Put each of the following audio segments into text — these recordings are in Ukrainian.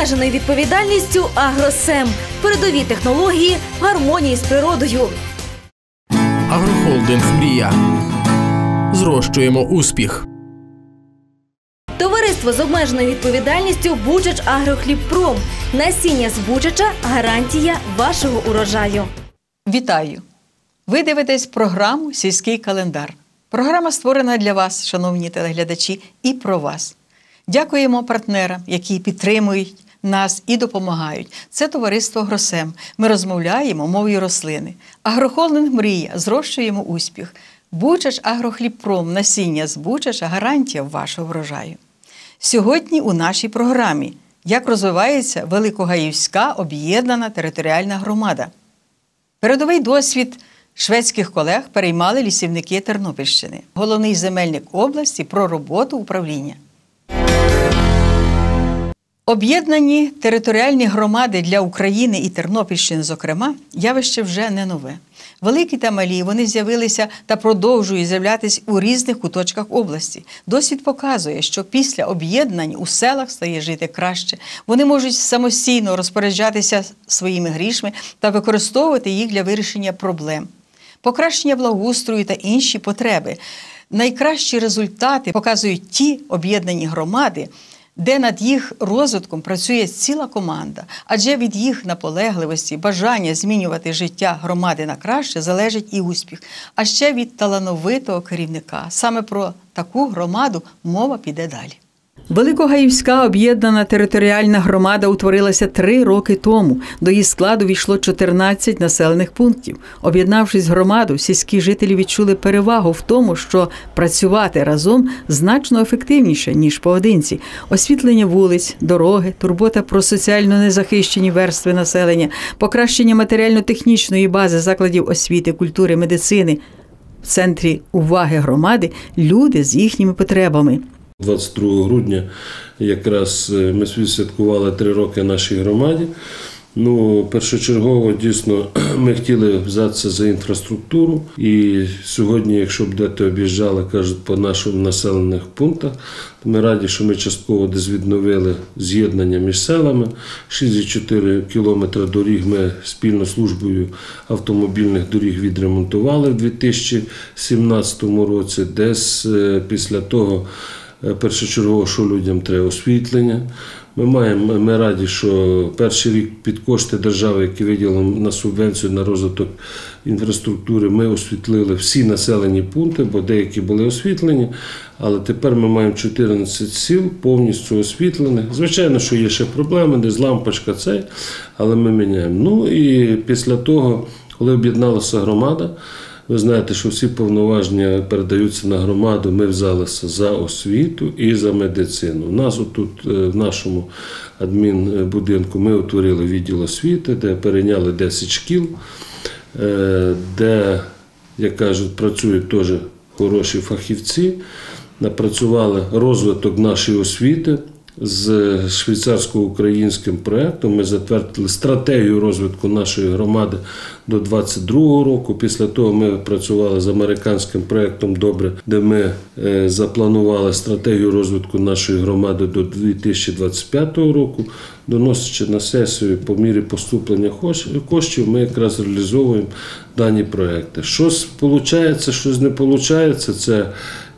обмеженою відповідальністю Агросем. Передові технології в гармонії з природою. Агрохолдинг Мрія. Зрощуємо успіх. Товариство з обмеженою відповідальністю Бучач Агрохлібпром. Насіння з Бучача гарантія вашого урожаю. Вітаю! Ви дивитесь програму Сільський календар. Програма створена для вас, шановні телеглядачі, і про вас. Дякуємо партнерам, які підтримують нас і допомагають. Це товариство Гросем. Ми розмовляємо мовою рослини. Агрохолдинг Мрія. Зрощуємо успіх. Бучач Агрохлібпром. Насіння з Бучача гарантія вашого врожаю. Сьогодні у нашій програмі як розвивається Великогаївська об'єднана територіальна громада. Передовий досвід шведських колег переймали лісівники Тернопільщини, головний земельник області про роботу управління. Об'єднані територіальні громади для України і Тернопільщини, зокрема, явище вже не нове. Великі та малі вони з'явилися та продовжують з'являтися у різних куточках області. Досвід показує, що після об'єднань у селах стає жити краще. Вони можуть самостійно розпоряджатися своїми грішми та використовувати їх для вирішення проблем, покращення благоустрою та інші потреби. Найкращі результати показують ті об'єднані громади де над їх розвитком працює ціла команда, адже від їх наполегливості, бажання змінювати життя громади на краще залежить і успіх, а ще від талановитого керівника. Саме про таку громаду мова піде далі. Великогаївська об'єднана територіальна громада утворилася три роки тому. До її складу війшло 14 населених пунктів. Об'єднавшись громаду, сільські жителі відчули перевагу в тому, що працювати разом значно ефективніше ніж поодинці. Освітлення вулиць, дороги, турбота про соціально незахищені верстви населення, покращення матеріально-технічної бази закладів освіти, культури, медицини. В центрі уваги громади люди з їхніми потребами. 22 грудня якраз е, ми святкували три роки нашій громаді. Ну, першочергово дійсно ми хотіли взятися за інфраструктуру. І сьогодні, якщо б дете об'їжджали, кажуть, по наших населених пунктах, то ми раді, що ми частково десь відновили з'єднання між селами. 64 кілометри доріг ми спільно службою автомобільних доріг відремонтували в 2017 році. Десь е, після того. Е, першочергово, що людям треба освітлення. Ми маємо, ми раді, що перший рік під кошти держави, які виділені на субвенцію на розвиток інфраструктури, ми освітлили всі населені пункти, бо деякі були освітлені. Але тепер ми маємо 14 сіл повністю освітлених. Звичайно, що є ще проблеми, десь лампочка цей, але ми міняємо. Ну і після того, коли об'єдналася громада. Ви знаєте, що всі повноваження передаються на громаду. Ми взялися за освіту і за медицину. У нас тут е, в нашому адмінбудинку ми утворили відділ освіти, де перейняли 10 шкіл, е, де, як кажуть, працюють теж хороші фахівці. Напрацювали розвиток нашої освіти з швейцарсько-українським проєктом. Ми затвердили стратегію розвитку нашої громади до 2022 року. Після того ми працювали з американським проєктом Добре, де ми е, запланували стратегію розвитку нашої громади до 2025 року. Доносячи на сесію по мірі поступлення коштів, ми якраз реалізовуємо дані проекти. Щось виходить, щось не виходить, це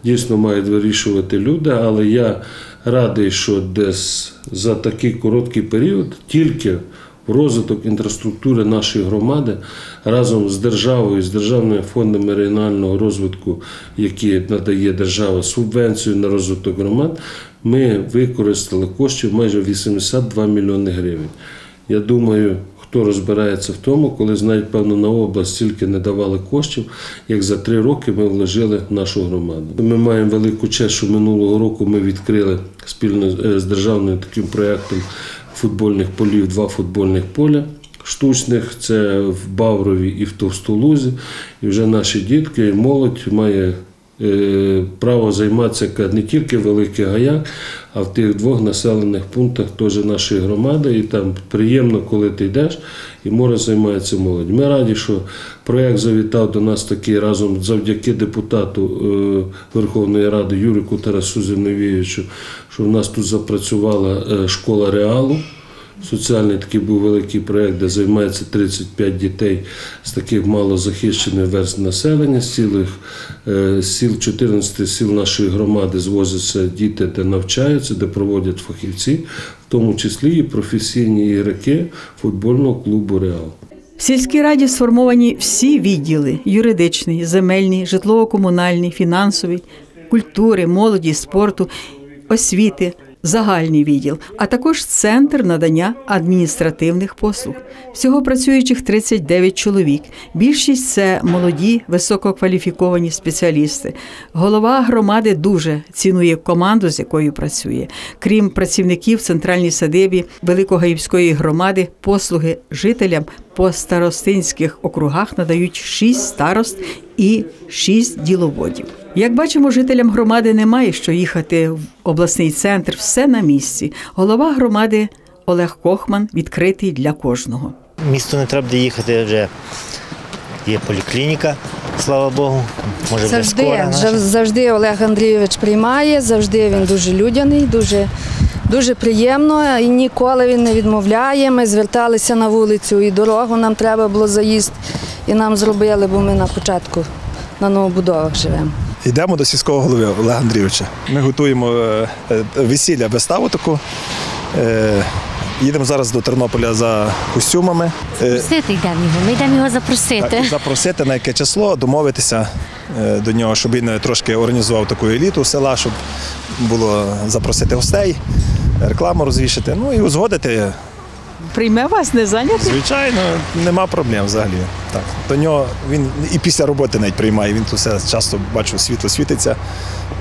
дійсно мають вирішувати люди, але я радий, що десь за такий короткий період тільки в розвиток інфраструктури нашої громади разом з державою, з державними фондами регіонального розвитку, які надає держава субвенцію на розвиток громад, ми використали коштів майже 82 мільйони гривень. Я думаю, хто розбирається в тому, коли знають, певно, на область стільки не давали коштів, як за три роки ми вложили в нашу громаду. Ми маємо велику честь, що минулого року ми відкрили спільно е, з державним таким проєктом футбольних полів два футбольних поля. Штучних це в Баврові і в Товстолузі. І вже наші дітки молодь має е, право займатися не тільки в Великих Гаях, а в тих двох населених пунктах теж нашої громади. І там приємно, коли ти йдеш, і море займається молодь. Ми раді, що проєкт завітав до нас такий разом завдяки депутату е, Верховної Ради Юрику Тарасу Зиновійовичу, що в нас тут запрацювала е, школа реалу. Соціальний такий був великий проєкт, де займається 35 дітей з таких малозахищених верст населення, з цілих е, сіл 14 сіл нашої громади звозяться діти, де навчаються, де проводять фахівці, в тому числі і професійні ігроки футбольного клубу Реал. В сільській раді сформовані всі відділи: юридичний, земельний, житлово-комунальний, фінансовий, культури, молоді, спорту, освіти, загальний відділ, а також центр надання адміністративних послуг. Всього працюючих 39 чоловік. Більшість це молоді, висококваліфіковані спеціалісти. Голова громади дуже цінує команду, з якою працює. Крім працівників центральній садибі Великогаївської громади, послуги жителям по старостинських округах надають 6 старост і 6 діловодів. Як бачимо, жителям громади немає що їхати в обласний центр, все на місці. Голова громади Олег Кохман відкритий для кожного. Місто не треба їхати вже. Є поліклініка, слава Богу. Може Завжди, скора наша. завжди Олег Андрійович приймає, завжди він дуже людяний, дуже, дуже приємно і ніколи він не відмовляє. Ми зверталися на вулицю і дорогу нам треба було заїзд, і нам зробили, бо ми на початку на новобудовах живемо. Йдемо до сільського голови Олега Андрійовича. Ми готуємо е, е, весілля виставу таку. Е, Їдемо зараз до Тернополя за костюмами. Запросити йдемо його. Ми йдемо його запросити. так, Запросити на яке число, домовитися до нього, щоб він трошки організував таку еліту села, щоб було запросити гостей, рекламу розвішати. Ну і узгодити. Прийме вас не зайнятий? Звичайно, нема проблем взагалі. Так. До нього він і після роботи навіть приймає. Він тут все часто бачу, світло світиться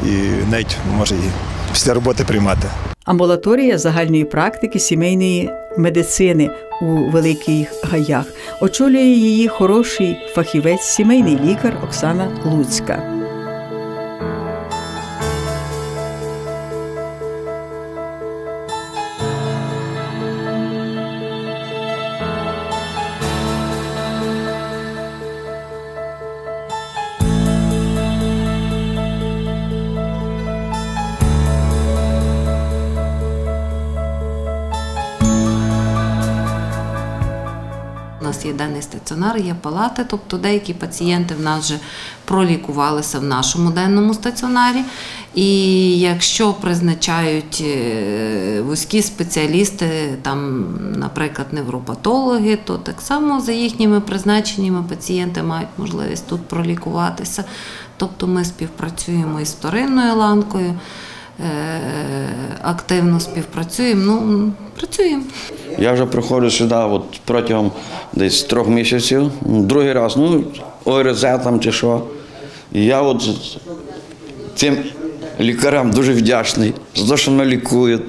і навіть може і після роботи приймати. Амбулаторія загальної практики сімейної медицини у Великих Гаях. Очолює її хороший фахівець, сімейний лікар Оксана Луцька. Стаціонар, є палати, тобто деякі пацієнти в нас вже пролікувалися в нашому денному стаціонарі. І якщо призначають е, вузькі спеціалісти, там, наприклад, невропатологи, то так само за їхніми призначеннями пацієнти мають можливість тут пролікуватися. Тобто ми співпрацюємо із вторинною ланкою, е, активно співпрацюємо. Ну, працюємо. Я вже приходжу сюди от протягом десь трьох місяців, другий раз, ну, ОРЗ там чи що. І я от цим лікарям дуже вдячний за те, що мене лікують.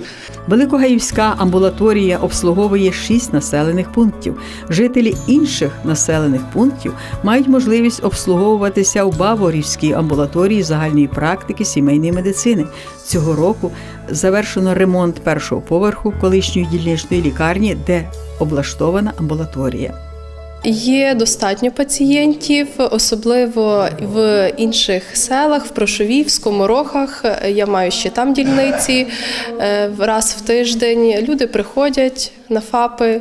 Великогаївська амбулаторія обслуговує шість населених пунктів. Жителі інших населених пунктів мають можливість обслуговуватися у Баворівській амбулаторії загальної практики сімейної медицини. Цього року завершено ремонт першого поверху колишньої дільничної лікарні, де облаштована амбулаторія. Є достатньо пацієнтів, особливо в інших селах, в Прошовівському, Рохах. Я маю ще там дільниці е, раз в тиждень. Люди приходять на ФАПи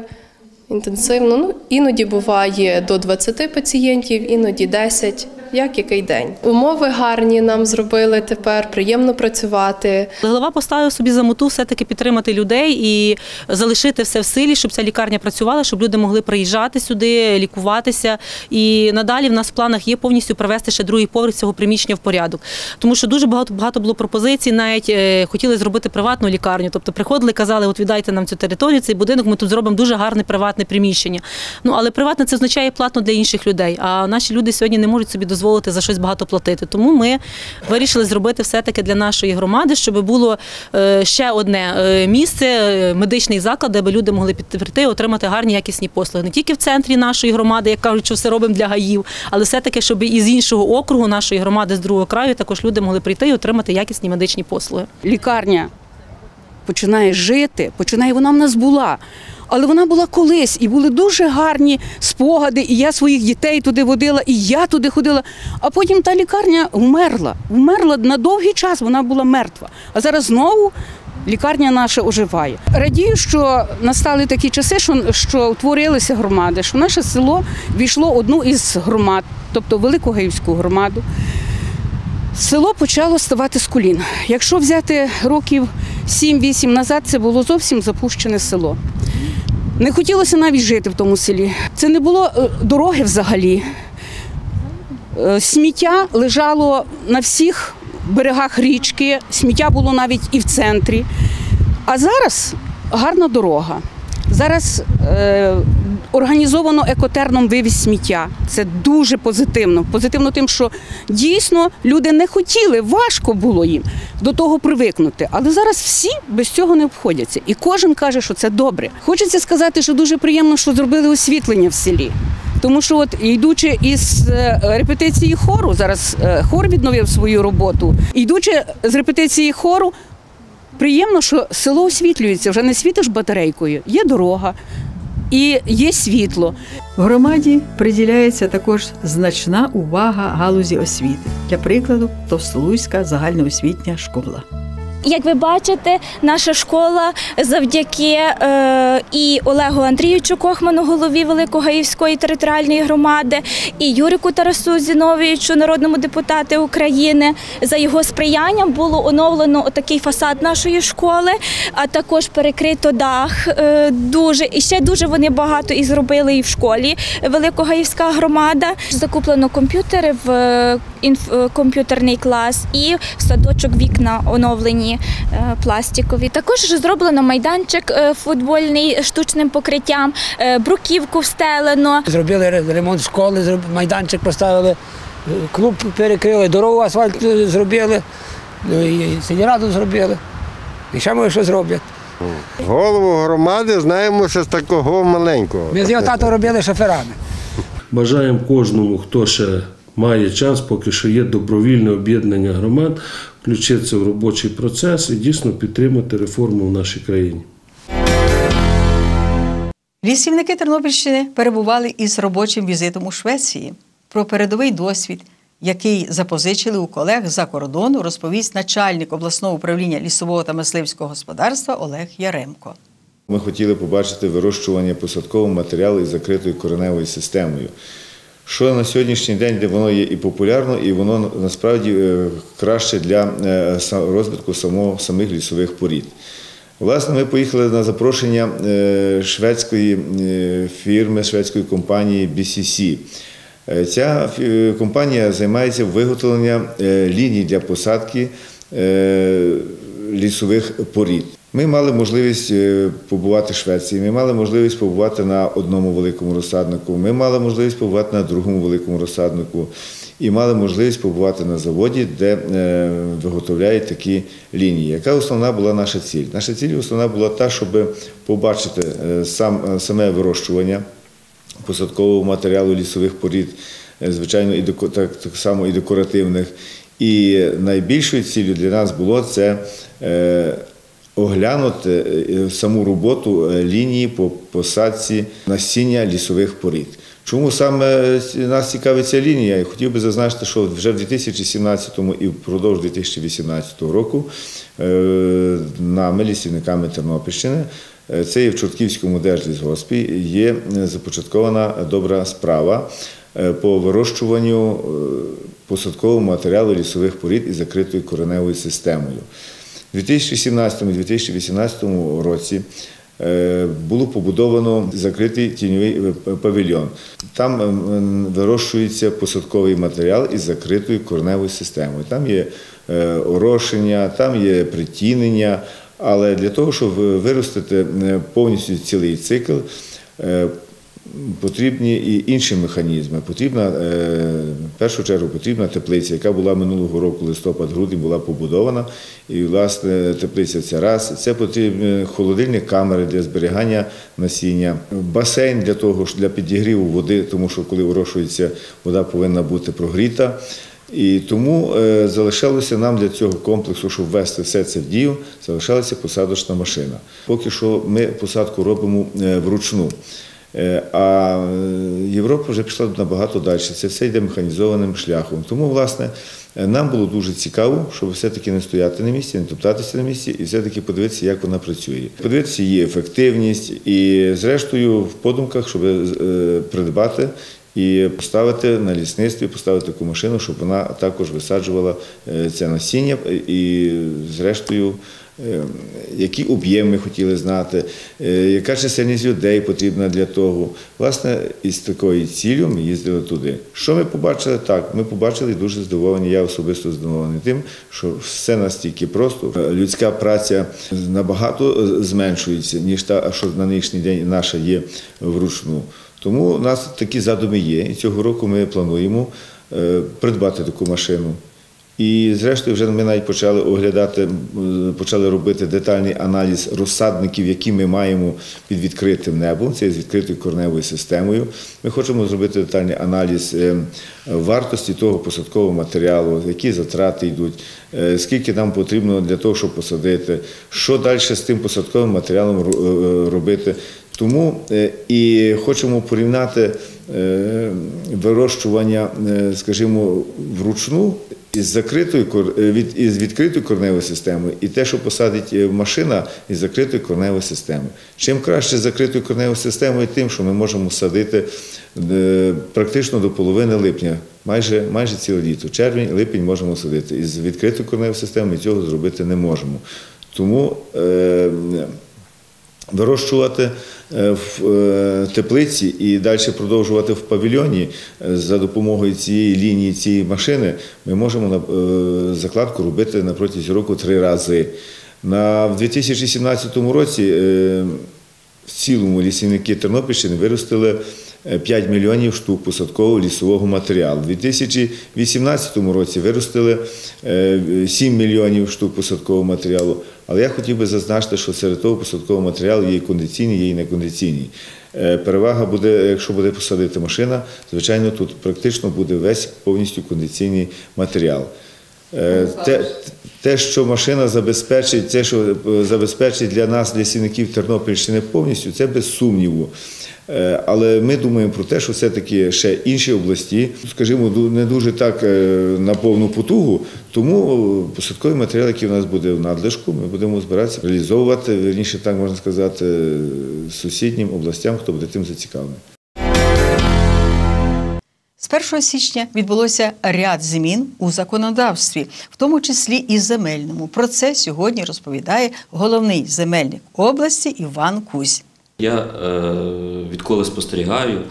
інтенсивно. Ну, іноді буває до 20 пацієнтів, іноді 10. Як який день. Умови гарні нам зробили тепер, приємно працювати. Голова поставив собі за мету все-таки підтримати людей і залишити все в силі, щоб ця лікарня працювала, щоб люди могли приїжджати сюди, лікуватися. І надалі в нас в планах є повністю привести ще другий поверх цього приміщення в порядок. Тому що дуже багато багато було пропозицій, навіть е, хотіли зробити приватну лікарню. Тобто приходили, казали, от віддайте нам цю територію, цей будинок, ми тут зробимо дуже гарне приватне приміщення. Ну але приватне це означає платно для інших людей. А наші люди сьогодні не можуть собі дозволити дозволити за щось багато платити. Тому ми вирішили зробити все-таки для нашої громади, щоб було е, ще одне е, місце, е, медичний заклад, де би люди могли і отримати гарні якісні послуги. Не тільки в центрі нашої громади, як кажуть, що все робимо для гаїв, але все-таки, щоб і з іншого округу нашої громади, з другого краю, також люди могли прийти і отримати якісні медичні послуги. лікарня починає жити, починає, вона в нас була. Але вона була колись, і були дуже гарні спогади, і я своїх дітей туди водила, і я туди ходила. А потім та лікарня вмерла. Вмерла на довгий час, вона була мертва. А зараз знову лікарня наша оживає. Радію, що настали такі часи, що, що утворилися громади, що наше село війшло одну із громад, тобто Великогаївську громаду. Село почало ставати з колін. Якщо взяти років 7-8 назад, це було зовсім запущене село. Не хотілося навіть жити в тому селі. Це не було е, дороги взагалі. Е, Сміття лежало на всіх берегах річки, сміття було навіть і в центрі. А зараз гарна дорога. Зараз е, організовано екотерном вивіз сміття. Це дуже позитивно. Позитивно тим, що дійсно люди не хотіли, важко було їм до того привикнути. Але зараз всі без цього не обходяться. І кожен каже, що це добре. Хочеться сказати, що дуже приємно, що зробили освітлення в селі. Тому що, от йдучи із е, репетиції хору, зараз е, хор відновив свою роботу. Йдучи з репетиції хору, приємно, що село освітлюється. Вже не світиш батарейкою, є дорога і є світло. Громаді приділяється також значна увага галузі освіти. Для прикладу, Товстолуська загальноосвітня школа. Як ви бачите, наша школа завдяки е, і Олегу Андрійовичу Кохману, голові Великогаївської територіальної громади, і Юрику Тарасу Зіновійовичу, народному депутату України, за його сприянням було оновлено такий фасад нашої школи, а також перекрито дах. Е, дуже і ще дуже вони багато і зробили і в школі Великогаївська громада. Закуплено комп'ютери в е, інф, е, комп'ютерний клас і в садочок вікна оновлені е, пластикові. Також зроблено майданчик е, футбольний штучним покриттям, е, бруківку встелено. Зробили ремонт школи, майданчик поставили, клуб перекрили, дорогу асфальт зробили, ну і сільраду зробили. І ще може що зроблять. Голову громади знаємо ще з такого маленького. Ми з його тато робили шоферами. Бажаємо кожному, хто ще має час, поки що є добровільне об'єднання громад, включитися в робочий процес і дійсно підтримати реформу в нашій країні. Лісівники Тернопільщини перебували із робочим візитом у Швеції. Про передовий досвід, який запозичили у колег за кордону, розповість начальник обласного управління лісового та мисливського господарства Олег Яремко. Ми хотіли побачити вирощування посадкового матеріалу із закритою кореневою системою. Що на сьогоднішній день, де воно є і популярно, і воно насправді е, краще для е, розвитку самого, самих лісових порід. Власне, ми поїхали на запрошення е, шведської фірми, шведської компанії BCC. Ця компанія займається виготовленням ліній для посадки лісових порід. Ми мали можливість е, побувати в Швеції, ми мали можливість побувати на одному великому розсаднику, ми мали можливість побувати на другому великому розсаднику і мали можливість побувати на заводі, де е, виготовляють такі лінії. Яка основна була наша ціль? Наша ціль основна була та, щоб побачити е, сам, саме вирощування посадкового матеріалу лісових порід, звичайно, і так, так само і декоративних. І найбільшою ціллю для нас було це оглянути е, саму роботу е, лінії по посадці насіння лісових порід. Чому саме нас цікавить ця лінія? Я хотів би зазначити, що вже в 2017 і впродовж 2018 року е, нами, лісівниками Тернопільщини, е, це є в Чортківському держлісгоспі, є е, започаткована добра справа е, по вирощуванню е, посадкового матеріалу лісових порід із закритою кореневою системою. У 2017-2018 році е, було побудовано закритий тіньовий е, павільйон. Там ем, вирощується посадковий матеріал із закритою кореневою системою. Там є е, орошення, там є притінення, але для того, щоб виростити повністю цілий цикл, Потрібні і інші механізми. Потрібна, е, в першу чергу, потрібна теплиця, яка була минулого року, листопад-грудень, була побудована. І, власне, теплиця це раз. Це потрібні холодильні камери для зберігання насіння, басейн для того, для підігріву води, тому що коли вирощується, вода повинна бути прогріта. І тому е, залишалося нам для цього комплексу, щоб ввести все це в дію, залишалася посадочна машина. Поки що ми посадку робимо е, вручну. Е, А е, Європа вже пішла набагато далі. Це все йде механізованим шляхом. Тому, власне, е, нам було дуже цікаво, щоб все-таки не стояти на місці, не топтатися на місці і все-таки подивитися, як вона працює. Подивитися її ефективність і, зрештою, в подумках, щоб придбати і поставити на лісництві, поставити таку машину, щоб вона також висаджувала це насіння і, зрештою, які об'єми хотіли знати, е, яка чисельність людей потрібна для того. Власне, із такою ціллю ми їздили туди. Що ми побачили? Так, ми побачили дуже здивовані. Я особисто здивований тим, що все настільки просто. Е, Людська праця набагато е, зменшується, ніж та, що на нинішній день наша є вручну. Тому у нас такі задуми є. І цього року ми плануємо е, придбати таку машину. І зрештою, вже ми навіть почали оглядати, почали робити детальний аналіз розсадників, які ми маємо під відкритим небом, це з відкритою корневою системою. Ми хочемо зробити детальний аналіз е, вартості того посадкового матеріалу, які затрати йдуть, е, скільки нам потрібно для того, щоб посадити, що далі з тим посадковим матеріалом е, робити. Тому і хочемо порівняти вирощування, скажімо, вручну із закритою е, від із відкритою корневою системою, і те, що посадить е, машина із закритою корневою системою. Чим краще з закритою корневою системою, тим, що ми можемо садити е, практично до половини липня, майже, майже ціле літо. Червень, липень можемо садити. Із відкритою корневою системою цього зробити не можемо. Тому е, вирощувати е, в е, теплиці і далі продовжувати в павільйоні е, за допомогою цієї лінії, цієї машини, ми можемо закладку робити на протязі року три рази. На, в 2017 році в цілому лісівники Тернопільщини виростили е, 5 мільйонів штук посадкового лісового матеріалу. У 2018 році виростили е, 7 мільйонів штук посадкового матеріалу. Але я хотів би зазначити, що серед того посадкового матеріалу є і кондиційний, є і некондиційний. Е, Перевага буде, якщо буде посадити машина, звичайно, тут практично буде весь повністю кондиційний матеріал. Е, Те, те, що машина забезпечить, те, що е, забезпечить для нас, для лісівників Тернопільщини повністю, це без сумніву. Е, Але ми думаємо про те, що все-таки ще інші області, скажімо, не дуже так е, на повну потугу, тому посадковий матеріал, який у нас буде в надлишку, ми будемо збиратися реалізовувати, вірніше так можна сказати, е, сусіднім областям, хто буде тим зацікавлений. З 1 січня відбулося ряд змін у законодавстві, в тому числі і земельному. Про це сьогодні розповідає головний земельник області Іван Кузь. Я е, відколи спостерігаю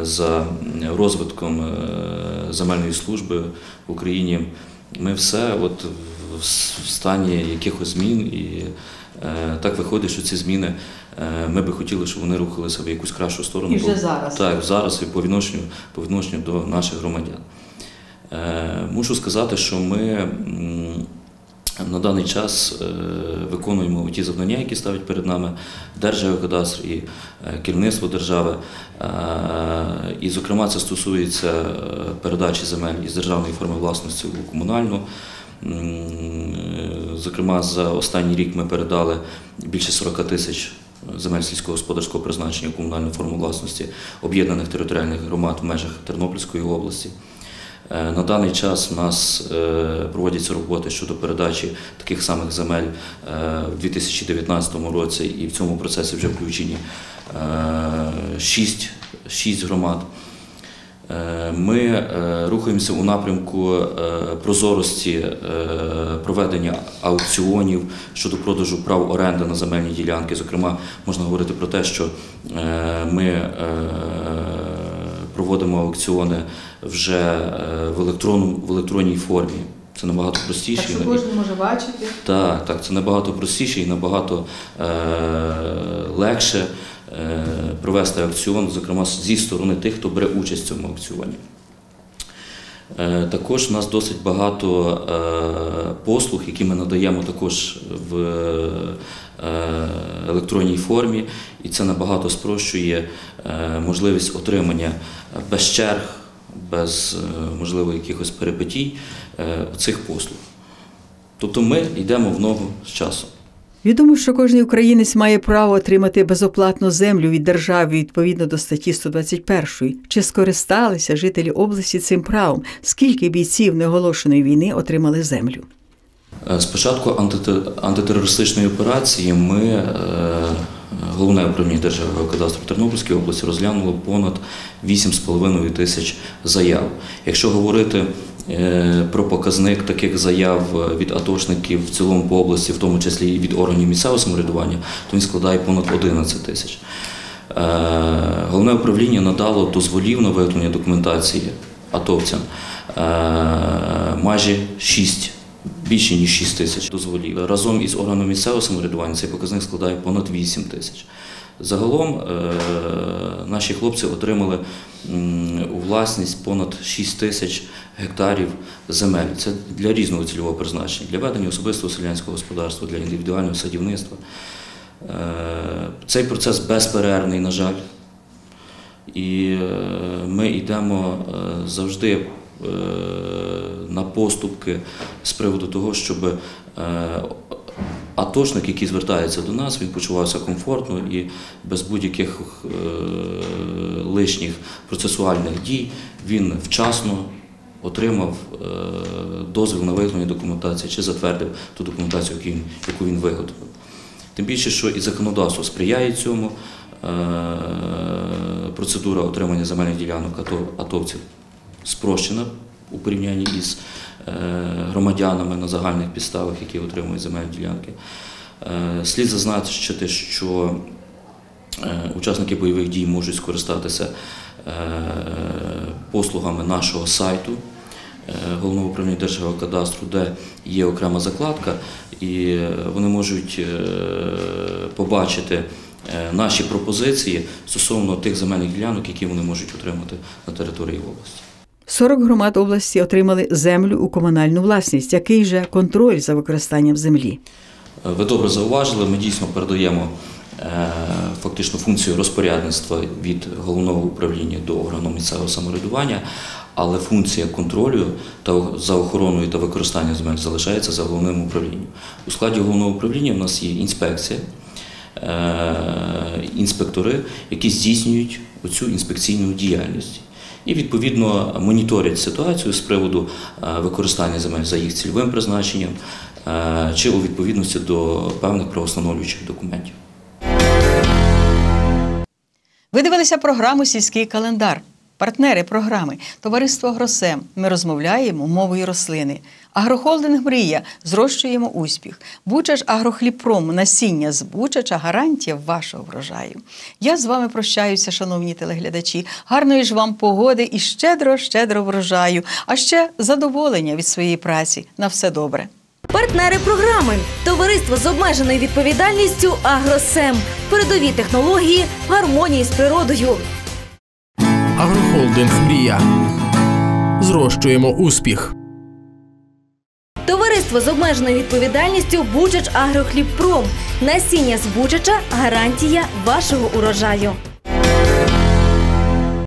е, за розвитком е, земельної служби в Україні, ми все от в стані якихось змін, і так виходить, що ці зміни ми би хотіли, щоб вони рухалися в якусь кращу сторону. І вже зараз. Так, зараз і по відношенню, по відношенню до наших громадян. Мушу сказати, що ми на даний час е, виконуємо ті завдання, які ставить перед нами Держгеокадастр і е, керівництво держави. Е, І, зокрема, це стосується передачі земель із державної форми власності у комунальну. Зокрема, за останній рік ми передали більше 40 тисяч земель сільськогосподарського призначення у комунальну форму власності об'єднаних територіальних громад в межах Тернопільської області. Е, На даний час у нас е, проводяться роботи щодо передачі таких самих земель е, в 2019 році, і в цьому процесі вже включені е, шість, шість громад. Ми рухаємося у напрямку прозорості проведення аукціонів щодо продажу прав оренди на земельні ділянки. Зокрема, можна говорити про те, що ми проводимо аукціони вже е, в, електрону в електронній формі. Це набагато простіше. Так що кожен може бачити. так, так, це набагато простіше і набагато е, легше. е, провести аукціон, зокрема зі сторони тих, хто бере участь в цьому аукціоні. Е, Також у нас досить багато е, послуг, які ми надаємо також в е, електронній формі, і це набагато спрощує можливість отримання без черг, без можливо якихось перипетій е, цих послуг. Тобто ми йдемо в ногу з часом. Відомо, що кожен українець має право отримати безоплатну землю від держави відповідно до статті 121. Чи скористалися жителі області цим правом? Скільки бійців неоголошеної війни отримали землю? Е, З початку антитерористичної операції ми, е, головне управління Державного кадастру Тернопільської області, розглянуло понад 8,5 тисяч заяв. Якщо говорити про показник таких заяв від атошників в цілому по області, в тому числі і від органів місцевого самоврядування, то він складає понад 11 тисяч. Е, Головне управління надало дозволів на виготовлення документації атовцям е, майже 6 більше ніж 6 тисяч дозволів. Разом із органом місцевого самоврядування цей показник складає понад 8 тисяч. Загалом е, наші хлопці отримали у власність понад 6 тисяч гектарів земель. Це для різного цільового призначення, для ведення особистого селянського господарства, для індивідуального садівництва. Е, Цей процес безперервний, на жаль. І е, ми йдемо завжди на поступки з приводу того, щоб атошник, який звертається до нас, він почувався комфортно і без будь-яких е, лишніх процесуальних дій він вчасно отримав е, дозвіл на виготовлення документації чи затвердив ту документацію, яку він, виготовив. Тим більше, що і законодавство сприяє цьому. Е, Процедура отримання земельних ділянок атовців спрощена у порівнянні із е, громадянами на загальних підставах, які отримують земельні ділянки. Е, Слід зазначити, що е, учасники бойових дій можуть скористатися послугами нашого сайту. Головного управління Державного кадастру, де є окрема закладка, і вони можуть побачити наші пропозиції стосовно тих земельних ділянок, які вони можуть отримати на території області. 40 громад області отримали землю у комунальну власність. Який же контроль за використанням землі? Ви добре зауважили, ми дійсно передаємо е, фактично функцію розпорядництва від головного управління до органу місцевого самоврядування, але функція контролю та за охороною та використанням земель залишається за головним управлінням. У складі головного управління в нас є інспекція, е, інспектори, які здійснюють оцю інспекційну діяльність. І відповідно моніторять ситуацію з приводу е, використання земель за їх цільовим призначенням е, чи у відповідності до певних правостановлюючих документів. Ви дивилися програму Сільський календар. Партнери програми Товариство Гросем. Ми розмовляємо мовою рослини. Агрохолдинг Мрія зрощуємо успіх. Бучач Агрохліпром насіння з Бучача гарантія вашого врожаю. Я з вами прощаюся, шановні телеглядачі. Гарної ж вам погоди і щедро, щедро врожаю, а ще задоволення від своєї праці. На все добре. Партнери програми Товариство з обмеженою відповідальністю Агросем. Передові технології гармонії з природою. Агрохолдинг Мрія. Зрощуємо успіх. Товариство з обмеженою відповідальністю Бучач Агрохлібпром. Насіння з Бучача гарантія вашого урожаю.